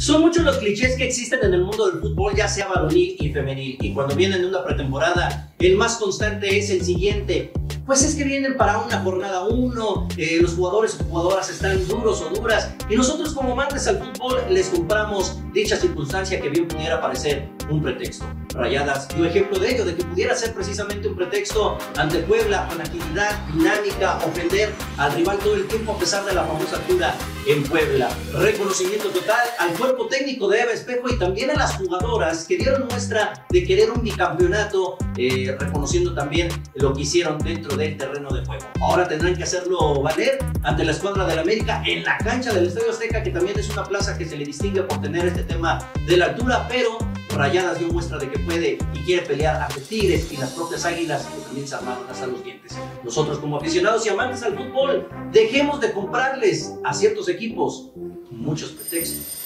Son muchos los clichés que existen en el mundo del fútbol, ya sea varonil y femenil, y cuando vienen de una pretemporada, el más constante es el siguiente. Pues es que vienen para una jornada uno, eh, los jugadores o jugadoras están duros o duras, y nosotros como amantes al fútbol les compramos dicha circunstancia que bien pudiera parecer un pretexto. Rayadas dio ejemplo de ello, de que pudiera ser precisamente un pretexto ante Puebla, con actividad dinámica, ofender al rival todo el tiempo a pesar de la famosa altura en Puebla. Reconocimiento total al cuerpo técnico de Eva Espejo y también a las jugadoras que dieron muestra de querer un bicampeonato, eh, reconociendo también lo que hicieron dentro del terreno de juego. Ahora tendrán que hacerlo valer ante la escuadra del América en la cancha del Estadio Azteca, que también es una plaza que se le distingue por tener este tema de la altura, pero Rayadas dio muestra de que puede y quiere pelear ante Tigres y las propias Águilas que también se armaron hasta los dientes. Nosotros como aficionados y amantes al fútbol, dejemos de comprarles a ciertos equipos muchos pretextos.